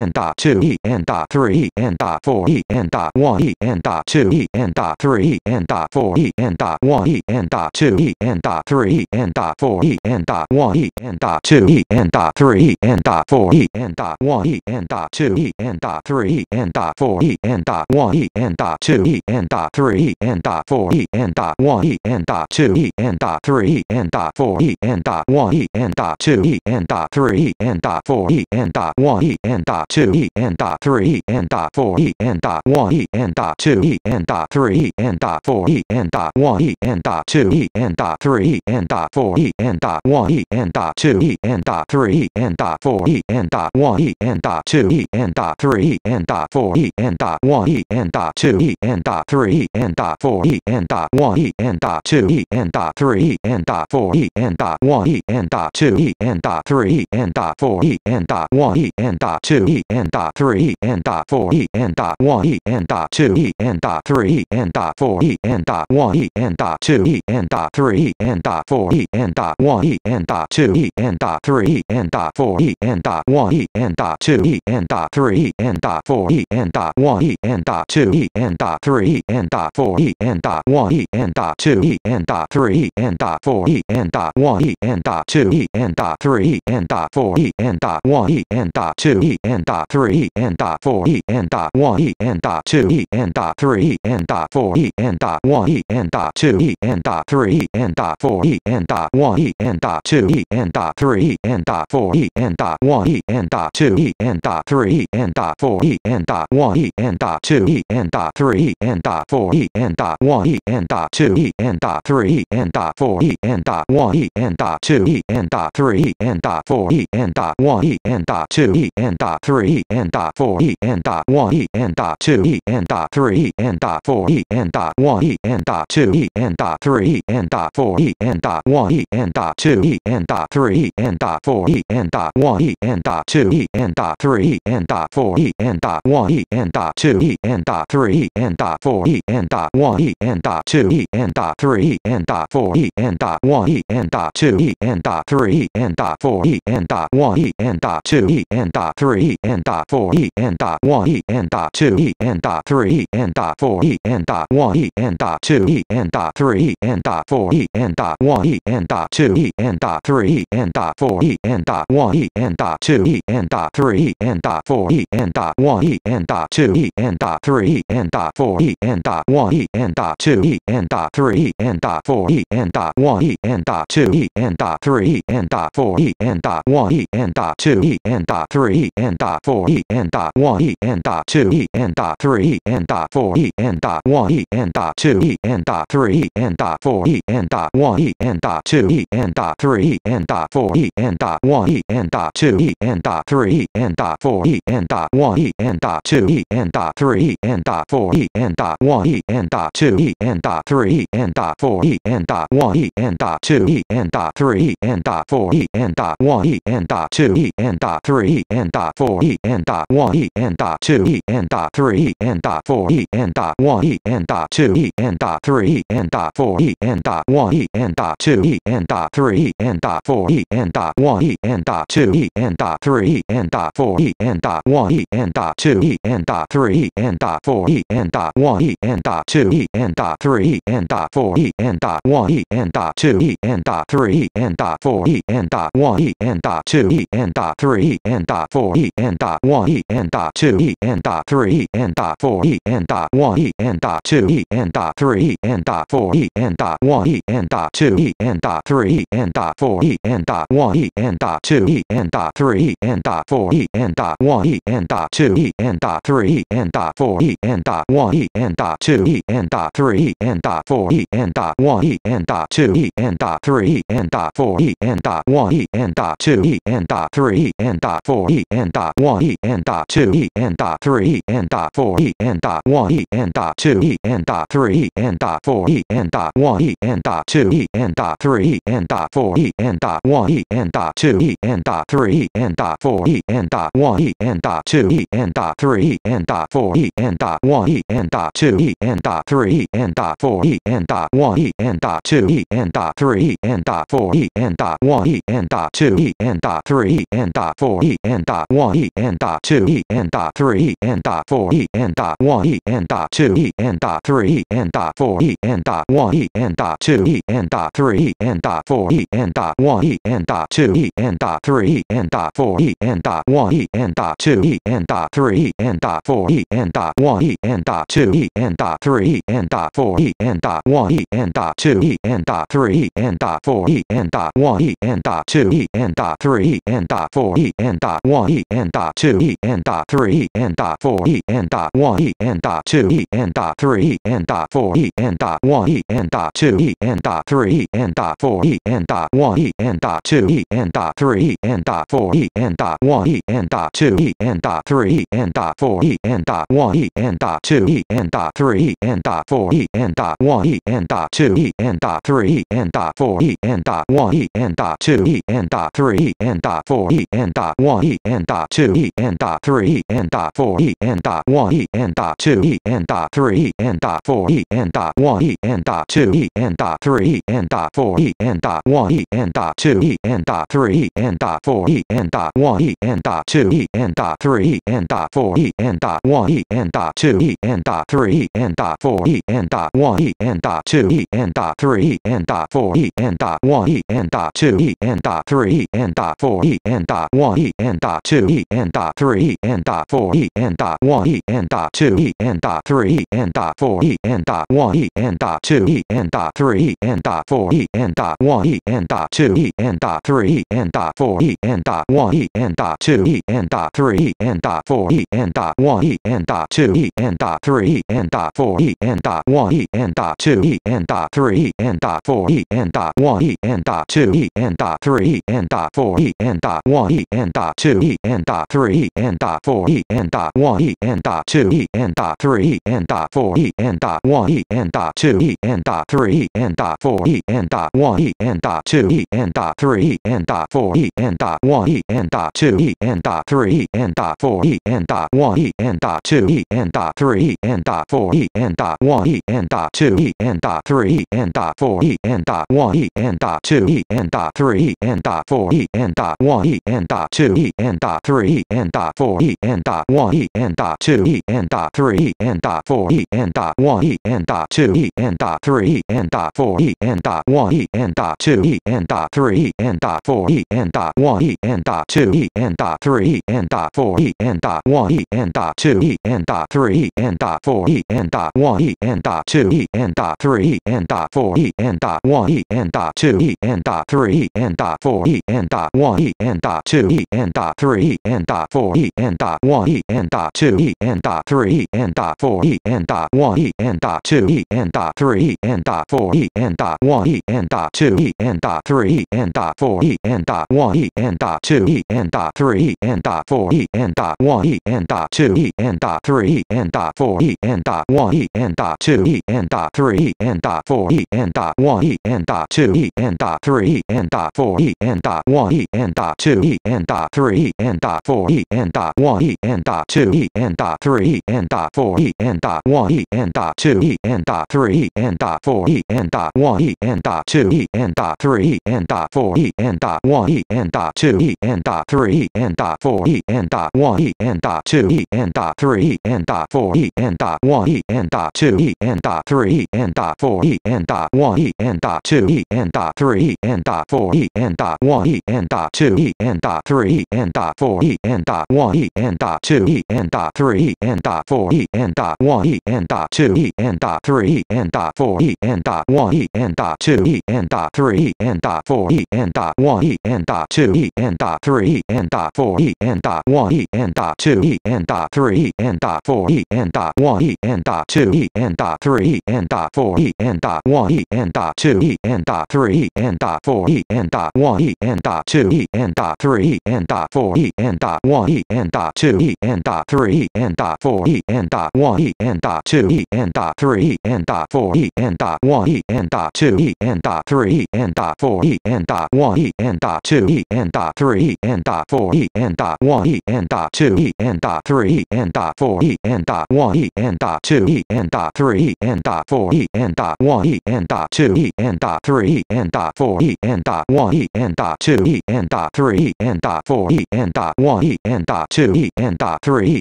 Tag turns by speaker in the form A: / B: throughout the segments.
A: and dot two e and dot three e and dot four e and dot one e and dot two e and dot three e and dot four e and dot one e and dot two e and dot three e and dot four e and dot one e and dot two e and dot three e and dot four e and dot one e and dot two e and dot three e and dot four e and dot one e and dot two e and dot three e and dot four e and dot one e and dot two e and dot three and dot four e and dot one e and dot two e and dot three and dot four e and dot one e and dot two e and dot three E and dot four e and dot one e and dot two e and dot three E and dot four e and dot one e and dot two e and dot three E and dot four e and dot one e and dot two e and dot three E and dot four e and dot one e and dot two e and dot three and dot four e and dot one e and dot two e and dot three and dot four e and dot one e and dot two e and dot three and dot four e and dot one e and dot two e and dot three and dot four e and dot one e and dot two e and dot three and dot four e and dot one e and dot two e and dot three and dot four e and dot one e and dot two e and dot three and dot four e and dot one e and dot two e and dot three and dot four e and dot one e and dot two e and dot three and dot four e and dot one e and dot two e and dot three and dot four e and dot one e and dot two e and dot three and dot four e and dot one e and dot two e and dot three and dot four e and dot one e and dot two e and dot three and dot four e and dot one e and dot two e and dot three and dot four e and dot one e and dot two e and dot three and dot four e and dot one e and dot two e and dot three and dot four e and dot one e and dot two e and dot three and dot four e and dot one e and dot two e and dot three and dot four e and dot one e and dot two e and dot three and dot four e and dot one e and dot two e and dot three and dot four e and dot one e and dot two e and dot three and dot four e and dot one e and dot two e and dot three e and dot four e and dot one e and dot two e and dot three e and dot four e and dot one e and dot two e and dot three e and dot four e and dot one e and dot two e and dot three e and dot four e and dot one e and dot two e and dot three e and dot four e and dot one e and dot two e and dot three e and dot four e and dot one e and dot two e and dot three e and dot four e and dot one e and dot two e and dot three and dot four e and dot one e and dot two e and dot three e and dot four e and dot one e and dot two e and dot three e and dot four e and dot one e and dot two e and dot three e and dot four e and dot one e and dot two e and dot three e and dot four e and dot one e and dot two e and dot three and dot four e and dot one e and dot two e and dot three and dot four e and dot one e and dot two e and dot three and dot four e and dot one e and dot two e and dot three and dot four e and dot one e and dot two e and dot three and dot four e and dot one e and dot two e and dot three and dot four e and dot one e and dot two e and dot three and dot four e and dot one e and dot two e and dot three and dot four e and dot one e and dot two e and dot three and dot four e and dot one e and dot two e and dot three and dot four e and dot one e and dot two e and dot three and dot four e and dot one e and dot two e and dot three and dot four e and dot one e and dot two e and dot three e and dot four e and dot one e and dot two e and dot three e and dot four e and dot one e and dot two e and dot three e and dot four e and dot one e and dot two e and dot three e and dot four e and dot one e and dot two e and dot three e and dot four e and dot one e and dot two e and dot three e and dot four e and dot one e and dot two e and dot three e and dot four e and dot one e and dot two e and dot three e and dot four e and dot one e and dot two e and dot three e and dot four e and dot one e and dot two e and dot three e and dot four e and dot one e and dot two e and dot three e and dot four e and dot one e and dot two e and dot three and dot four e and dot one e and dot two e and dot three and dot four e and dot one e and dot two e and dot three and dot four e and dot one e and dot two e and dot three and dot four e and dot one e and dot two e and dot three and dot four e and dot one e and dot two e and dot three e and dot four e and dot one e and dot two e and dot three e and dot four e and dot one e and dot two e and dot three e and dot four e and dot one e and dot two e and dot three e and dot four e and dot one e and dot two e and dot three and dot four e and dot one e and dot two e and dot three and dot four e and dot one e and dot two e and dot three and dot four e and dot one e and dot two e and dot three and dot four e and dot one e and dot two e and dot three and dot four e and dot one e and dot two e and dot three and dot four e and dot one e and dot two e and dot three and dot four e and dot one e and dot two e and dot three and dot four e and dot one e and dot two e and dot three and dot four e and dot one e and dot two e and dot three and dot four e and dot one e and dot two e and dot three and dot four e and dot one e and dot two e and dot three and dot four e and dot one e and dot two e and dot three and dot four e and dot one e and dot two e and dot three and dot four e and dot one e and dot two e and dot three and dot four e and dot one e and dot two e and dot three and dot four e and dot one e and dot two e and dot three and dot four e and dot one e and dot two e and dot three and dot four e and dot one e and dot two e and dot three and dot four e and dot one e and dot two e and dot three and dot four e and dot one e and dot two e and dot three and dot four e and dot one e and dot two e and dot three and dot four e and dot one e and dot two e and dot three and dot four e and dot one e and dot two e and dot three and dot four e and dot one e and dot two e and dot three and dot four e and dot one e and dot two e and dot three and dot four e and dot one e and dot two e and dot three and dot four e and dot one e and dot two e and dot three and dot four e and dot one e and dot two e and dot three and dot four e and dot one e and dot two e and dot three and dot four e and dot one e and dot two e and dot three and dot four e and dot one e and dot two e and dot three and dot four e and dot one e and dot two e and dot three and dot four e and dot one e and dot two e and dot three and dot four e and dot one e and dot two e and dot three and dot four e and dot one e and dot two e and dot three and dot four e and dot one e and dot two e and dot three and dot four e and dot one e and dot two e and dot three e and dot four e and dot one e and dot two e and dot three and dot four e and dot one e and dot two e and dot three and dot four e and dot one e and dot two e and dot three and dot four e and dot one e and dot two e and dot three and dot four e and dot one e and dot two e and dot three and dot four e and dot one e and dot two e and dot three and dot four e and dot one e and dot two e and dot three and dot four e and dot one e and dot two e and dot three E and dot four e and dot one e and dot two e and dot three E and dot four e and dot one e and dot two e and dot three E and dot four e and dot one e and dot two e and dot three E and dot four e and dot one e and dot two e and dot three and dot four e and dot one e and dot two e and dot three and dot four e and dot one e and dot two e and dot three and dot four e and dot one e and dot two e and dot three and dot four e and dot one e and dot two e and dot three e and dot four e and dot one e and dot two e and dot three e and dot four e and dot one e and dot two e and dot three e and dot four e and dot one e and dot two e and dot three e and dot four e and dot one e and dot two e and dot three and dot four e and dot one e and dot two e and dot three and dot four e and dot one e and dot two e and dot three and dot four e and dot one e and dot two e and dot three and dot four e and dot one e and dot two e and dot three E and dot four e and dot one e and dot two e and dot three E and dot four e and dot one e and dot two e and dot three E and dot four e and dot one e and dot two e and dot three E and dot four e and dot one e and dot two e and dot three and dot four e and dot one e and dot two e and dot three and dot four e and dot one e and dot two e and dot three and dot four e and dot one e and dot two e and dot three and dot four e and dot one e and dot two e and dot three e and dot four e and dot one e and dot two e and dot three e and dot four e and dot one e and dot two e and dot three e and dot four e and dot one e and dot two e and dot three e and dot four e and dot one e and dot two e and dot three e and dot four e and dot one e and dot two e and dot three e and dot four e and dot one e and dot two e and dot three and dot four e and dot one e and dot two e and dot three and dot four e and dot one. e and dot two e and dot three and dot four e and dot one e and dot two e and dot three and dot four e and dot one e and dot two e and dot three and dot four e and dot one e and dot two e and dot three and dot four e and dot one e and dot two e and dot three and dot four e and dot one e and dot two e and dot three and dot four e and dot one e and dot two e and dot three and dot four e and dot one e and dot two e and dot three and dot four e and dot one one e n dot two e n dot three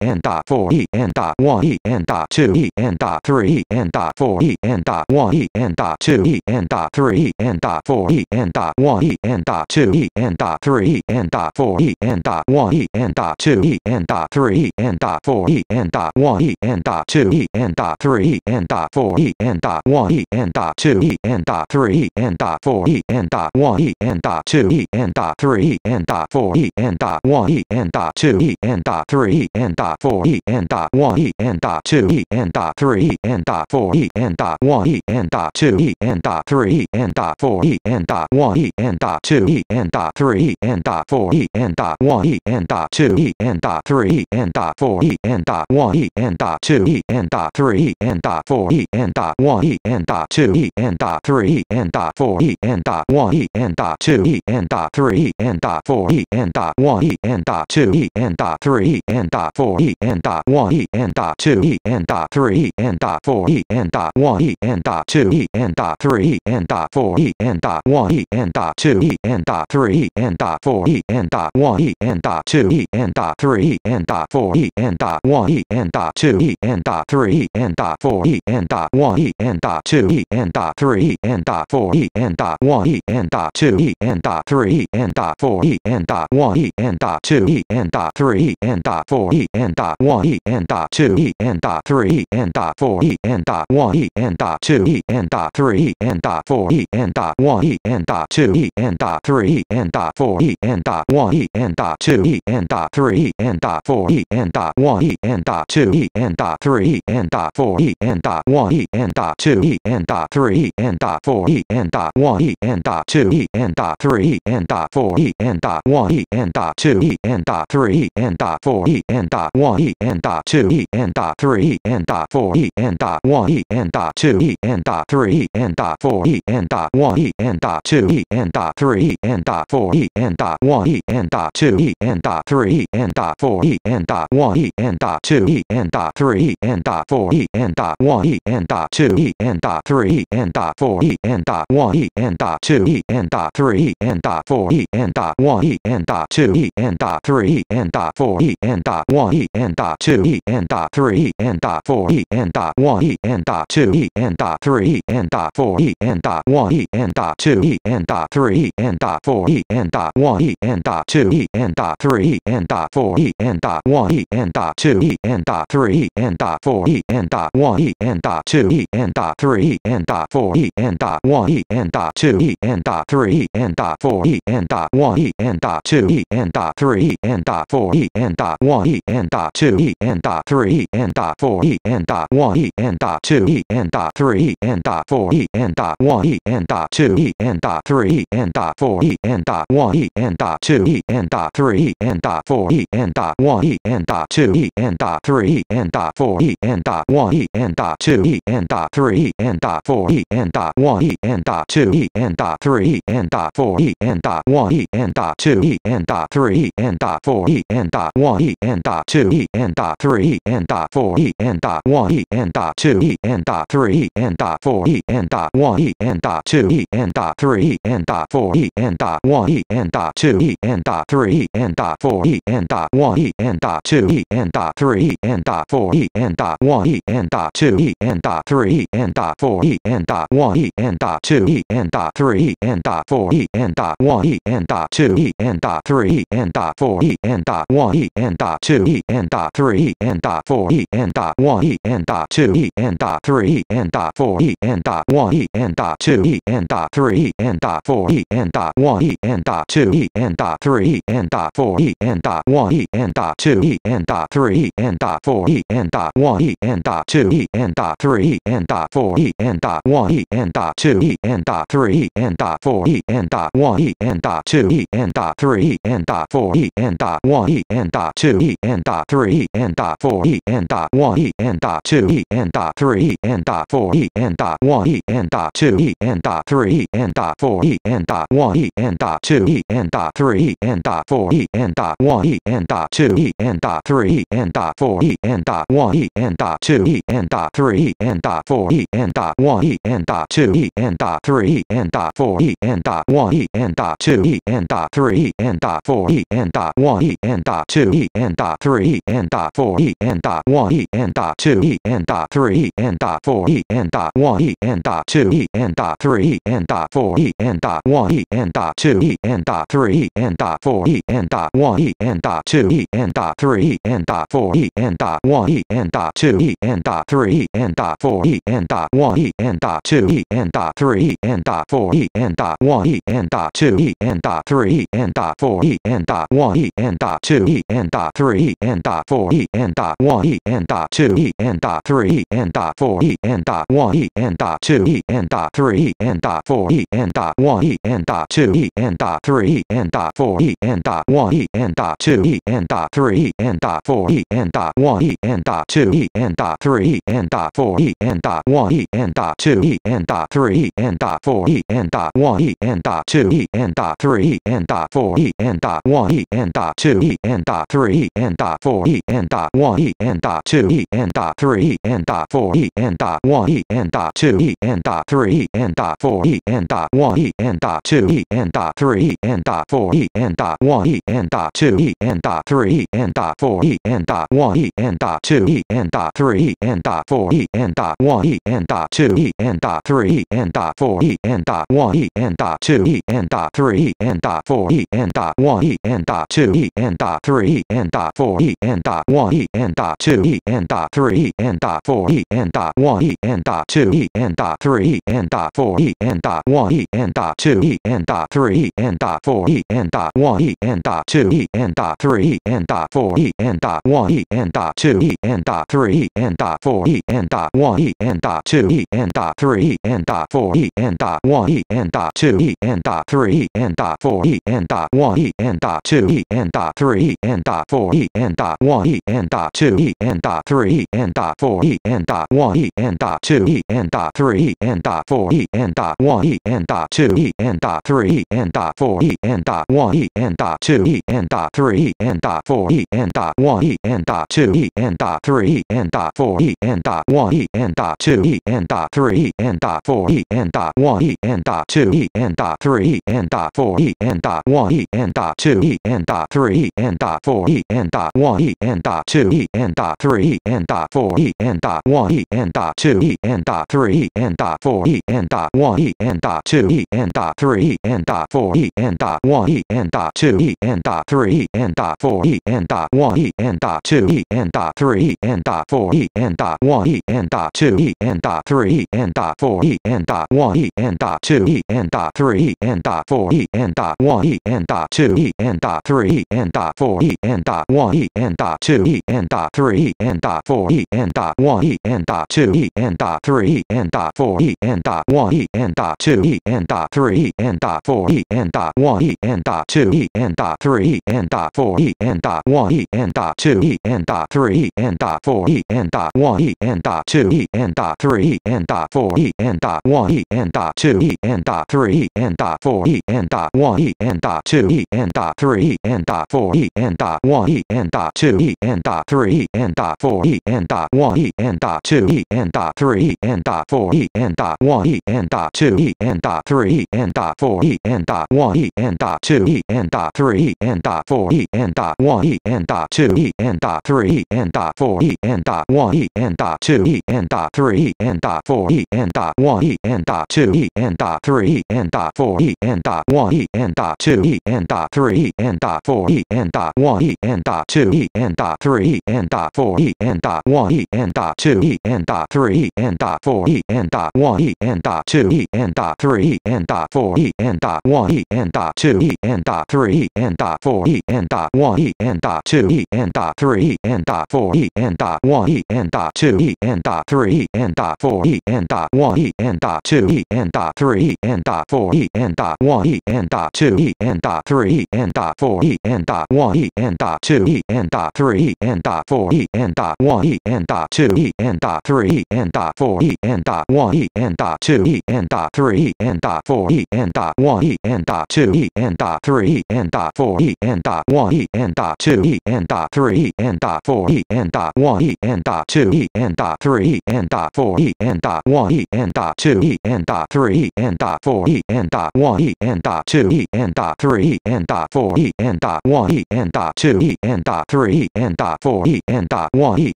A: n dot four e n dot one e n dot two e n dot three n dot four e n dot one e n dot two e n dot three n dot four e n dot one e n dot two e n dot three n dot four e n dot one e n dot two e n dot three n dot four e n dot one e n dot two e n dot three n dot four e n dot one e n dot two e n dot three n dot four e n dot one e n dot two e n dot three n dot four e n dot one e n dot two e e n dot three n dot four e e n dot one e e n dot two e e n dot three n dot four e e n dot one e e n dot two e e n dot three n dot four e e n dot one e e n dot two e e n dot three n dot four e e n dot one e e n dot two e e n dot three n dot four e e n dot one e e n dot two e e n dot three n dot four e n dot one e n dot two e n dot three n dot four e n dot one e n dot two e n dot three n dot four e n dot one e n dot two e n dot three n dot four e n dot one e n dot two e n dot three n dot four e n dot one e n dot two e n dot three n dot four e n dot one e n dot two e n dot three n dot four e n dot one e n dot two e n dot three n dot four e n dot one e n dot two e n dot three n dot four e n dot one e n dot two e n dot three n dot four e n dot one e n dot two e n dot three n dot four e n dot one e n dot two e n dot three n dot four e n dot one e n dot two e n dot three n dot four e n dot one e n dot two e n dot three n dot four e n dot one e n dot two e n dot three n dot four e n dot one e n dot two e n dot three n dot four e n dot one e n dot two e n dot three n dot four e n dot one e n dot two e n dot three n dot four e n dot one e n dot two e n dot three n dot four e n dot one e n dot two e n dot three n dot four e n dot one e n dot two e n dot three n dot four e n dot one e n dot two e n dot three n dot four e n dot one e n dot two e n dot three n dot four e n dot one e n dot two e n dot three n dot four e n dot one e n dot two e n dot three n dot four e n dot one e n dot two e n dot three n dot four e n dot one e n dot two e n dot three n dot four e n dot one e n dot two e n dot three n dot four e n dot one e n dot two e n dot three n dot four e n dot one e n dot two e n dot three n dot four e n dot one e n dot two e n dot three n dot four e n dot one e n dot two e n dot three n dot four e n dot one e n dot two e n dot three n dot four e n dot one e n dot two e n dot three n dot four e n dot one e n dot two e n dot three n dot four e n dot one e n dot two e n dot three n dot four e n dot one e n dot two e n dot three n dot four e n dot one e n dot two e n dot three n dot four e n dot one e n dot two e n dot three n dot four e n dot one e n dot two e n dot three n dot four e n dot one e n dot two e n dot three n dot four e n dot one e n dot two e n dot three n dot four e n dot one e n dot two e n dot three n dot four e n dot one e n dot two e n dot three n dot four e n dot one e n dot two e n dot three n dot four e n dot one e n dot two e n dot three n dot four e n dot one e n dot two e n dot three n dot four e n dot one e n dot two e n dot three n dot four e n dot one e n dot two e n dot three n dot four e n dot one e n dot two e n dot three n dot four e n dot one e n dot two e n dot three n dot four e n dot one e n dot two e n dot three n dot four e n dot one e n dot two e n dot three n dot four e n dot one e n dot two e n dot three n dot four e n dot one e n dot two e n dot three n dot four e n dot one e n dot two e n dot three n dot four e n dot one e n dot two e n dot three n dot four e n dot one e n dot two e n dot three n dot four e n dot one e n dot two e n dot three n dot four e n dot one e n dot two e n dot three n dot four e n dot one e n dot two e n dot three n dot four e n dot one e n dot two e n dot three n dot four e n dot one e n dot two e n dot three n dot four e n dot one e n dot two e n dot three n dot four e n dot one e n dot two e n dot three n dot four e n dot one e n dot two e n dot three n dot four e n dot one e n dot two e n dot three n dot four e n dot one e n dot two e n dot three n dot four e n dot one e n dot two e n dot three n dot four e n dot one e n dot two e n dot three n dot four e n dot one e n dot two e n dot three n dot four e n dot one e n dot two e n dot three n dot four e n dot one e n dot two e n dot three n dot four e n dot one e n dot two e n dot three n dot four e n dot one e n dot two e n dot three n dot four e n dot one e n dot two e n dot three n dot four e n dot one e n dot two e n dot three n dot four e n dot one e n dot two e n dot three n dot four e n dot one e n dot two e n dot three n dot four e n dot one e n dot two e n dot three n dot four e n dot one e n dot two e n dot three n dot four e n dot one e n dot two e n dot three n dot four e n dot one e n dot two e n dot three n dot four e n dot one e n dot two e n dot three n dot four e n dot one e n dot two e n dot three n dot four e n dot one e n dot two e n dot three n dot four e n dot one e n dot two e n dot three n dot four e n dot one e n dot two e n dot three n dot four e n dot one e n dot two e n dot three n dot four e n dot one e n dot two e n dot three n dot four e n dot one e n dot two e n dot three n dot four e n dot one e n dot two e n dot three n dot four e n dot one e n dot two e n dot three n dot four e n dot one e n dot two e n dot three n dot four e n dot one e n dot two e n dot three n dot four e n dot one e n dot two e n dot three n dot four e n dot one e n dot two e n dot three n dot four e n dot one e n dot two e n dot three n dot four e n dot one e n dot two e n dot three n dot four e n dot one e n dot two e n dot three n dot four e n dot one e n dot two e n dot three n dot four e n dot one e n dot two e n dot three n dot four e n dot one e n dot two e n dot three n dot four e n dot one e n dot two e n dot three n dot four e n dot one e n dot two e n dot three n dot four e n dot one e n dot two e n dot three n dot four e n dot one e n dot two e n dot three n dot four e n dot one e n dot two e n dot three n dot four e n dot one e n dot two e n dot three n dot four e n dot one e n dot two e n dot three n dot four e n dot one e n dot two e n dot three n dot four e n dot one e n dot two e n dot three n dot four e n dot one e n dot two e n dot three n dot four e n dot one e n dot two e n dot three n dot four e n dot one e n dot two e n dot three n dot four e n dot one e n dot two e n dot three n dot four e n dot one e n dot two e n dot three n dot four e n dot one e n dot two e n dot three n dot four e n dot one e n dot two e n dot three n dot four e n dot one e n dot two e n dot three n dot four e n dot one e n dot two e n dot three n dot four e n dot one e n dot two e n dot three n dot four e n dot one e n dot two e n dot three n dot four e n dot one e n dot two e n dot three n dot four e n dot one e n dot two e n dot three n dot four e n dot one e n dot two e n dot three n dot four e n dot one e n dot two e n dot three n dot four e n dot one e n dot two e n dot three n dot four e n dot one e n dot two e n dot three n dot four e n dot one e n dot two e n dot three n dot four e n dot one e n dot two e n dot three n dot four e n dot one e n dot two e n dot three n dot four e n dot one e n dot two e n dot three n dot four e n dot one e n dot two e n dot three n dot four e n dot one e n dot two e n dot three n dot four e n dot one e n dot two e n dot three n dot four e n dot one e n dot two e n dot three n dot four e n dot one e n dot two e n dot three n dot four e n dot one e n dot two e n dot three n dot four e n dot one e n dot two e n dot three n dot four e n dot one e n dot two e n dot three n dot four e n dot one e n dot two e n dot three n dot four e n dot one e n dot two e n dot three n dot four e n dot one e n dot two e n dot three n dot four e n dot one e n dot two e n dot three n dot four e n dot one e n dot two e n dot three n dot four e n dot one e n dot two e n dot three n dot four e n dot one e n dot two e n dot three n dot four e n dot one e n dot two e n dot three n dot four e n dot one e n dot two e n dot three e n dot four e n dot one e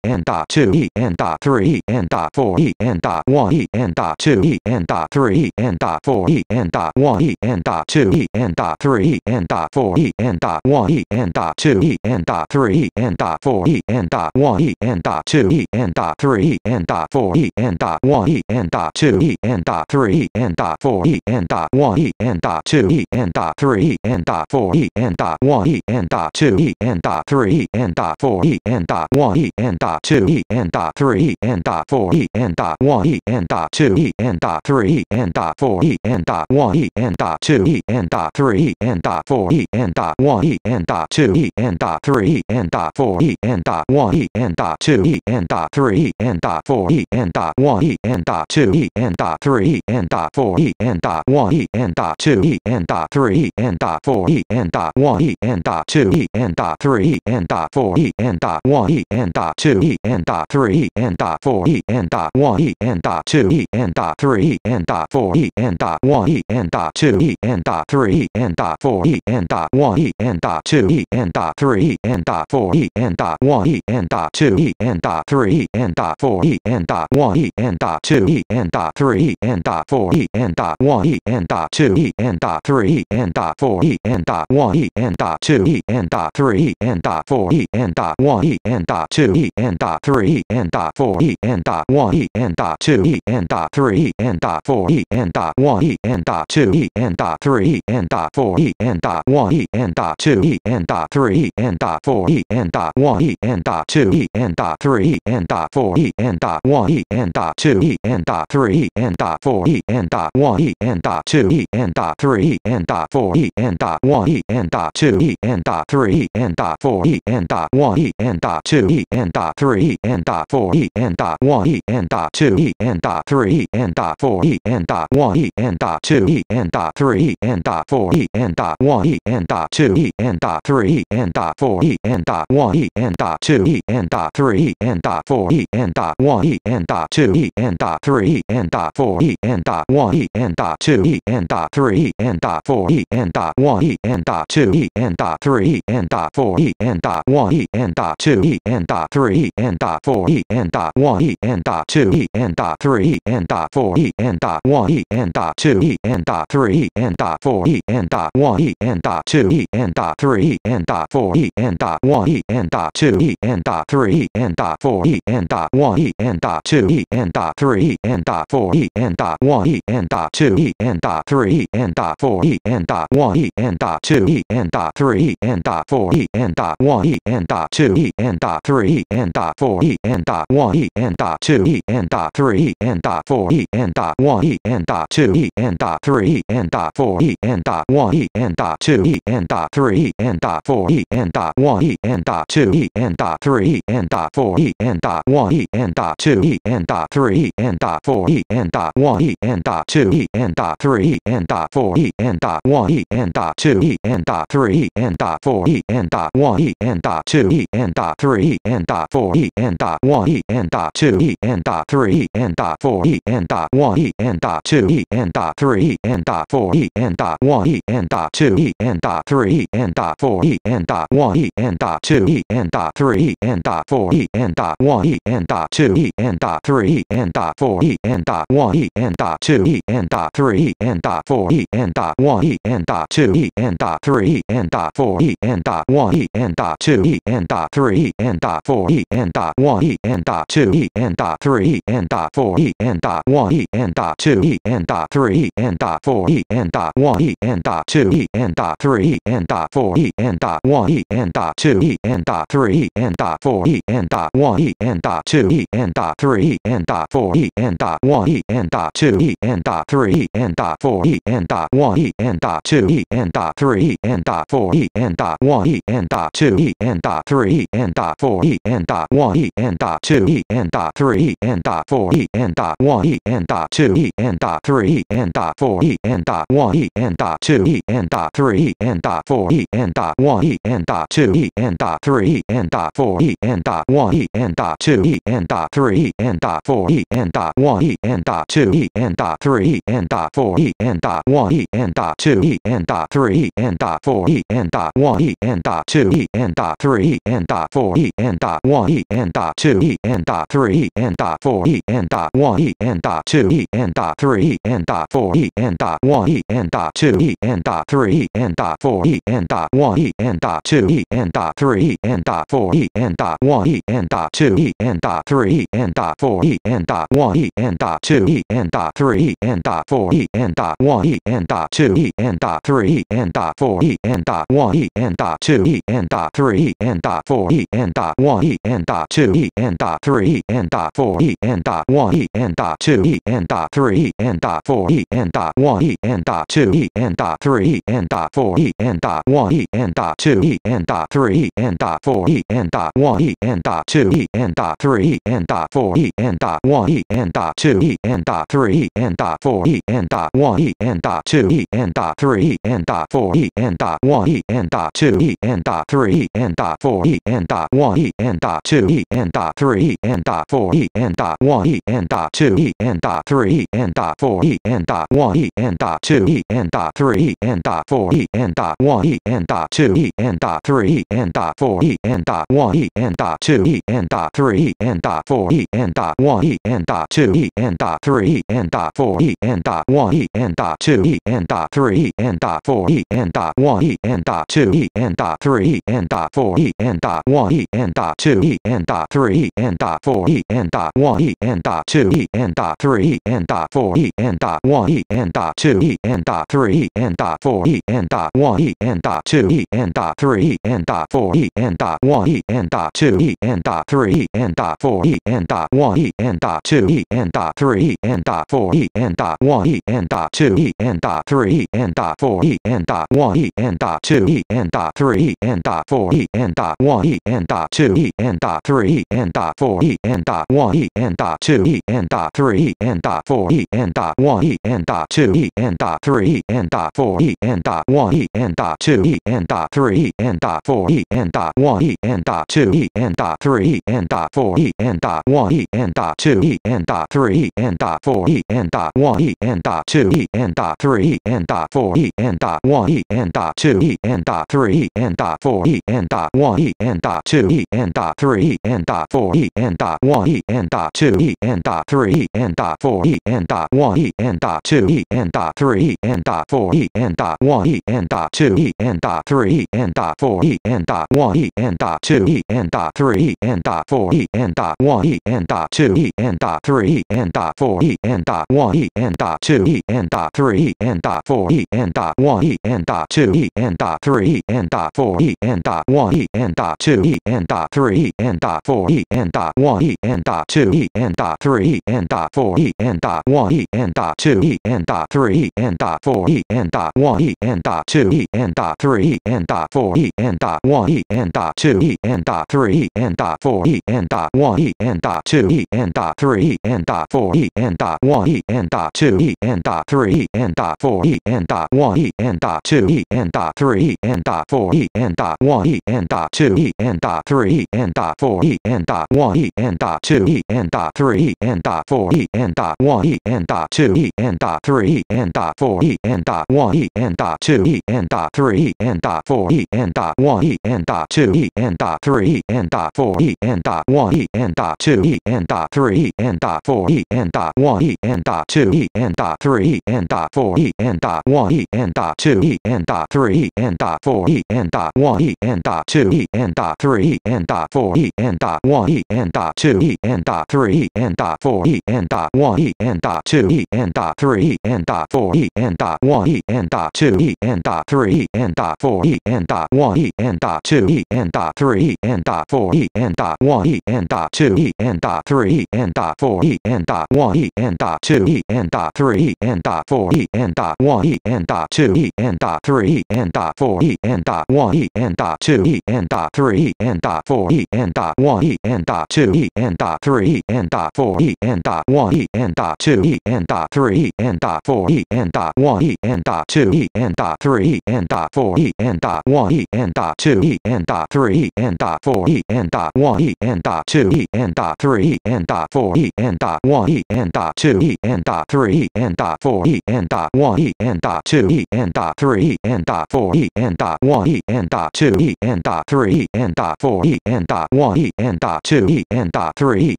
A: n dot two e n dot three e n dot four e n dot one e n dot two e n dot three e n dot four e n dot one e n dot two e n dot three e n dot four e n dot one e n dot two e n dot three e n dot four e n dot one e n dot two e n dot three e n dot four e n dot one e n dot two e n dot three e n dot four e n dot one e n dot two e n dot three e n dot four e n dot one e n dot two e n dot three e n dot four e n dot one e n dot two e n dot three e n dot four e n dot one e n dot two e n dot three e n dot four e n dot one e n dot two e n dot three e n dot four e n dot one e n dot two e n dot three e n dot four e n dot one e n dot two e n dot three e n dot four e n dot one e n dot two e n dot three e n dot four e n dot one e n dot two e n dot three e n dot four e n dot one e n dot two e n dot three e n dot four e n dot one e n dot two e n dot three e n dot four e n dot one e n dot two e n dot three e n dot four e n dot one e n dot two e n dot three e n dot four e n dot one e n dot two e n dot three e n dot four e n dot one e n dot two e n dot three e n dot four e n dot one e n dot two e n dot three e n dot four e n dot one e n dot two e n dot three e n dot four e n dot one e n dot two e n dot three e n dot four e n dot one e n dot two e n dot three e n dot four e n dot one e n dot two e n dot three e n dot four e n dot one e n dot two e n dot three e n dot four e n dot one e n dot two e n dot three e n dot four e n dot one e n dot two e n dot three e n dot four e n dot one e n dot two e n dot three e n dot four e n dot one e n dot two e n dot three e n dot four e n dot one e n dot two e n dot three e n dot four e n dot one e n dot two e n dot three e n dot four e n dot one e n dot two e n dot three e n dot four e n dot one e n dot two e n dot three e n dot four e n dot one e n dot two e n dot three e n dot four e n dot one e n dot two e n dot three e n dot four e n dot one e n dot two e n dot three e n dot four e n dot one e n dot two e n dot three e n dot four e n dot one e n dot two e n dot three e n dot four e n dot one e n dot two e n dot three e n dot four e n dot one e n dot two e n dot three e n dot four e n dot one e n dot two e n dot three e n dot four e n dot one e n dot two e n dot three e n dot four e n dot one e n dot two e n dot three e n dot four e n dot one e n dot two e n dot three e n dot four e n dot one e n dot two e n dot three e n dot four e n dot one e n dot two e n dot three e n dot four e n dot one e n dot two e n dot three e n dot four e n dot one e n dot two e n dot three e n dot four e n dot one e n dot two e n dot three e n dot four e n dot one e n dot two e n dot three e n dot four e n dot one e n dot two e n dot three e n dot four e n dot one e n dot two e n dot three e n dot four e n dot one e n dot two e n dot three e n dot four e n dot one e n dot two e n dot three e n dot four e n dot one e n dot two e n dot three e n dot four e n dot one e n dot two e n dot three e n dot four e n dot one e n dot two e n dot three e n dot four e n dot one e n dot two e n dot three e n dot four e n dot one e n dot two e n dot three e n dot four e n dot one e n dot two e n dot three e n dot four e n dot one e n dot two e n dot three e n dot four e n dot one e n dot two e n dot three e n dot four e n dot one e n dot two e n dot three e n dot four e n dot one e n dot two e n dot three e n dot four e n dot one e n dot two e n dot three e n dot four e n dot one e n dot two e n dot three e n dot four e n dot one e n dot two e n dot three e n dot four e n dot one e n dot two e n dot three e n dot four e n dot one e n dot two e n dot three e n dot four e n dot one e n dot two e n dot three e n dot four e n dot one e n dot two e n dot three e n dot four e n dot one e n dot two e n dot three e n dot four e n dot one e n dot two e n dot three e n dot four e n dot one e n dot two e n dot three e n dot four e n dot one e n dot two e n dot three e n dot four e n dot one e n dot two e n dot three e n dot four e n dot one e n dot two e n dot three e n dot four e n dot one e n dot two e n dot three e n dot four e and dot one e and dot two e and dot three e and dot four e and dot one e and dot two e and dot three e and dot four e and dot one e and dot two e and dot three and dot four e and dot one e and dot two e and dot three and dot four e and dot one e and dot two e and dot three and dot four e and dot one e and dot two e and dot three and dot four e and dot one e and dot two e and dot three and dot four e and dot one e and dot two e and dot three and dot four e and dot one e and dot two e and dot three and dot four e and dot one e and dot two e and dot three and dot four e and dot one e and dot two e and dot three and dot four e and dot one e and dot two e and dot three and dot four e and dot one e and dot two e and dot three and dot four e and dot one e and dot two e and dot three and dot four e and dot one e and dot two e and dot three and dot four e and dot one e and dot two e and dot three and dot four e and dot one e and dot two e and dot three and dot four e and dot one e and dot two e and dot three and dot four e and dot one e and dot two e and dot three and dot four e and dot one e and dot two e and dot three and dot four e and dot one e and dot two e and dot three and dot four e and dot one e and dot two e and dot three and dot four e and dot one e and dot two e and dot three and dot four e and dot one e and dot two e and dot three and dot four e and dot one e and dot two e and dot three and dot four e and dot one e and dot two e and dot three and dot four e and dot one e and dot two e and dot three and dot four e and dot one e and dot two e and dot three and dot four e and dot one e and dot two e and dot three and dot four e and dot one e and dot two e and dot three and dot four e and dot one e and dot two e and dot three and dot four e and dot one e and dot two e and dot three and dot four e and dot one e and dot two e and dot three E and dot four e and dot one e and dot two e and dot three E and dot four e and dot one e and dot two e and dot three E and dot four e and dot one e and dot two e and dot three E and dot four e and dot one e and dot two e and dot three and dot four e and dot one e and dot two e and dot three and dot four e and dot one e and dot two e and dot three and dot four e and dot one e and dot two e and dot three and dot four e and dot one e and dot two e and dot three and dot four e and dot one e and dot two e and dot three and dot four e and dot one e and dot two e and dot three and dot four e and dot one e and dot two e and dot three and dot four e and dot one e and dot two e and dot three and dot four e and dot one e and dot two e and dot three and dot four e and dot one e and dot two e and dot three and dot four e and dot one e and dot two e and dot three and dot four e and dot one e and dot two e and dot three and dot four e and dot one e and dot two e and dot three and dot four e and dot one e and dot two e and dot three and dot four e and dot one e and dot two e and dot three and dot four e and dot one e and dot two e and dot three and dot four e and dot one e and dot two e and dot three and dot four e and dot one e and dot two e and dot three and dot four e and dot one e and dot two e and dot three and dot four e and dot one e and dot two e and dot three and dot four e and dot one e and dot two e and dot three and dot four e and dot one e and dot two e and dot three and dot four e and dot one e and dot two e and dot three and dot four e and dot one e and dot two e and dot three and dot four e and dot one e and dot two e and dot three and dot four e and dot one e and dot two e and dot three and dot four e and dot one e and dot two e and dot three and dot four e and dot one e and dot two e and dot three and dot four e and dot one e and dot two e and dot three e and dot four e and dot one e and dot two e and dot three e and dot four e and dot one e and dot two e and dot three e and dot four e and dot one e and dot two e and dot three e and dot four e and dot one e and dot two e and dot three and dot four e and dot one e and dot two e and dot three and dot four e and dot one e and dot two e and dot three and dot four e and dot one e and dot two e and dot three and dot four e and dot one e and dot two e and dot three and dot four e and dot one e and dot two e and dot three and dot four e and dot one e and dot two e and dot three and dot four e and dot one e and dot two e and dot three and dot four e and dot one e and dot two e and dot three and dot four e and dot one e and dot two e and dot three and dot four e and dot one e and dot two e and dot three and dot four e and dot one e and dot two e and dot three and dot four e e n dot one e n dot two e n dot three e n dot four e n dot one e n dot two e n dot three e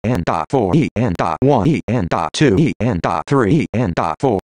A: n dot four e n dot one e n dot two e n dot three e n dot four